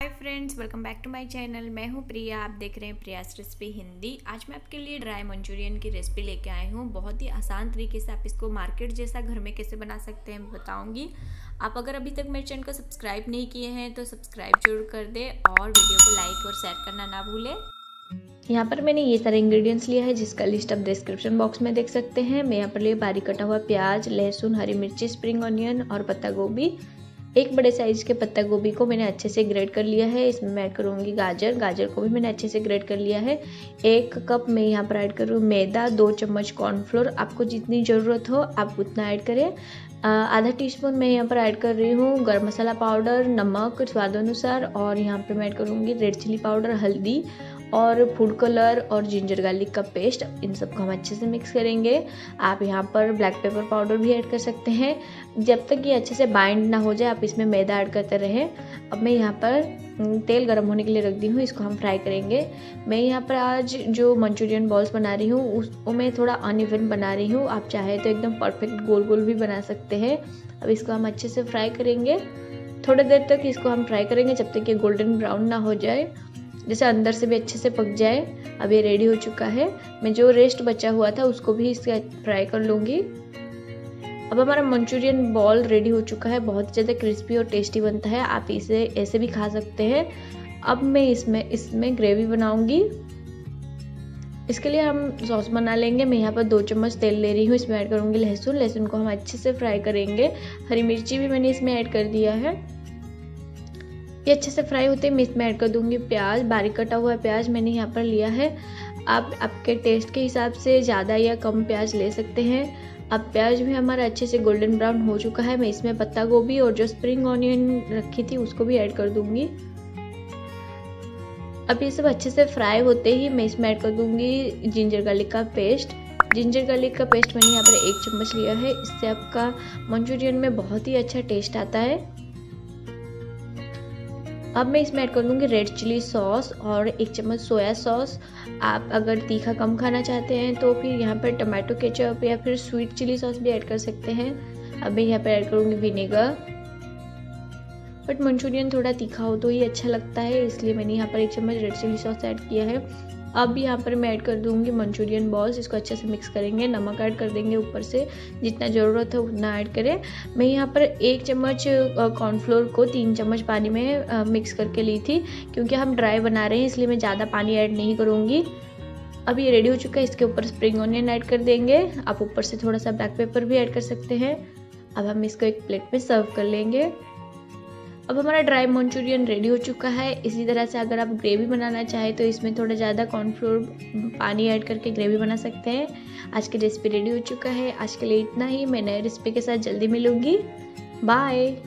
Hi friends welcome back to my channel मैं हूँ प्रिया, आप देख रहे हैं प्रियास रेसिपी हिंदी। आज मैं आपके लिए ड्राई मंचूरियन की रेसिपी लेके आई हूँ। बहुत ही आसान तरीके से आप इसको मार्केट जैसा घर में कैसे बना सकते हैं, बताऊँगी। आप अगर अभी तक मेरे चैनल को सब्सक्राइब नहीं किए हैं तो सब्सक्राइब ज़रूर कर दें और वीडियो को लाइक और शेयर करना ना भूलें। यहाँ पर मैंने ये सारे इंग्रेडिएंट्स लिया है, जिसका लिस्ट आप डिस्क्रिप्शन बॉक्स में देख सकते हैं। मैं यहाँ पर लिए बारीक कटा हुआ प्याज, लहसुन, हरी मिर्ची स्प्रिंग ऑनियन और पत्ता गोभी। एक बड़े साइज़ के पत्ता गोभी को मैंने अच्छे से ग्रेड कर लिया है। इसमें मैं ऐड करूँगी गाजर। गाजर को भी मैंने अच्छे से ग्रेड कर लिया है। एक कप मैं यहाँ पर ऐड करूँ मैदा, दो चम्मच कॉर्नफ्लोर आपको जितनी ज़रूरत हो, आप उतना ऐड करें। आधा टीस्पून मैं यहाँ पर ऐड कर रही हूँ गर्म मसाला पाउडर नमक स्वाद अनुसार और यहाँ पर मैं ऐड करूँगी रेड चिली पाउडर हल्दी और फ़ूड कलर और जिंजर गार्लिक का पेस्ट इन सबको हम अच्छे से मिक्स करेंगे। आप यहाँ पर ब्लैक पेपर पाउडर भी ऐड कर सकते हैं। जब तक ये अच्छे से बाइंड ना हो जाए, आप इसमें मैदा ऐड करते रहें। अब मैं यहाँ पर तेल गर्म होने के लिए रख दी हूँ, इसको हम फ्राई करेंगे। मैं यहाँ पर आज जो मंचूरियन बॉल्स बना रही हूँ उसको मैं थोड़ा अनइवन बना रही हूँ। आप चाहे तो एकदम परफेक्ट गोल गोल भी बना सकते हैं। अब इसको हम अच्छे से फ्राई करेंगे। थोड़ी देर तक इसको हम फ्राई करेंगे, जब तक ये गोल्डन ब्राउन ना हो जाए। जैसे अंदर से भी अच्छे से पक जाए, अब ये रेडी हो चुका है। मैं जो रेस्ट बचा हुआ था, उसको भी इससे फ्राई कर लूँगी। अब हमारा मंचूरियन बॉल रेडी हो चुका है। बहुत ज़्यादा क्रिस्पी और टेस्टी बनता है। आप इसे, ऐसे भी खा सकते हैं। अब मैं इसमें इसमें ग्रेवी बनाऊँगी। इसके लिए हम सॉस बना लेंगे। मैं यहाँ पर दो चम्मच तेल ले रही हूँ। इसमें ऐड करूँगी लहसुन। लहसुन को हम अच्छे से फ्राई करेंगे। हरी मिर्ची भी मैंने इसमें ऐड कर दिया है। ये अच्छे से फ्राई होते हैं। मैं इसमें ऐड कर दूँगी प्याज। बारीक कटा हुआ प्याज मैंने यहाँ पर लिया है। आप, आपके टेस्ट के हिसाब से ज़्यादा या कम प्याज ले सकते हैं। अब प्याज भी हमारा अच्छे से गोल्डन ब्राउन हो चुका है। मैं इसमें पत्ता गोभी और जो स्प्रिंग ऑनियन रखी थी, उसको भी ऐड कर दूँगी। अब ये सब अच्छे से फ्राई होते ही मैं इसमें ऐड कर दूँगी जिंजर गार्लिक का पेस्ट जिंजर गार्लिक का पेस्ट मैंने यहाँ पर एक चम्मच लिया है। इससे आपका मंचूरियन में बहुत ही अच्छा टेस्ट आता है। अब मैं इसमें ऐड कर दूँगी रेड चिली सॉस और एक चम्मच सोया सॉस आप अगर तीखा कम खाना चाहते हैं तो फिर यहाँ पर टमाटो केचप या फिर स्वीट चिली सॉस भी ऐड कर सकते हैं। अब मैं यहाँ पर ऐड करूँगी विनेगर बट मंचूरियन थोड़ा तीखा हो तो ही अच्छा लगता है, इसलिए मैंने यहाँ पर एक चम्मच रेड चिली सॉस ऐड किया है। अब यहाँ पर मैं ऐड कर दूँगी मंचूरियन बॉल्स इसको अच्छे से मिक्स करेंगे, नमक ऐड कर देंगे ऊपर से, जितना ज़रूरत है उतना ऐड करें। मैं यहाँ पर एक चम्मच कॉर्नफ्लोर को तीन चम्मच पानी में मिक्स करके ली थी, क्योंकि हम ड्राई बना रहे हैं, इसलिए मैं ज़्यादा पानी ऐड नहीं करूँगी। अब ये रेडी हो चुका है, इसके ऊपर स्प्रिंग ऑनियन ऐड कर देंगे। आप ऊपर से थोड़ा सा ब्लैक पेपर भी ऐड कर सकते हैं। अब हम इसको एक प्लेट में सर्व कर लेंगे। अब हमारा ड्राई मंचूरियन रेडी हो चुका है। इसी तरह से अगर आप ग्रेवी बनाना चाहें तो इसमें थोड़ा ज़्यादा कॉर्नफ्लोर पानी ऐड करके ग्रेवी बना सकते हैं। आज की रेसिपी रेडी हो चुका है। आज के लिए इतना ही। मैं नए रेसिपी के साथ जल्दी मिलूँगी। बाय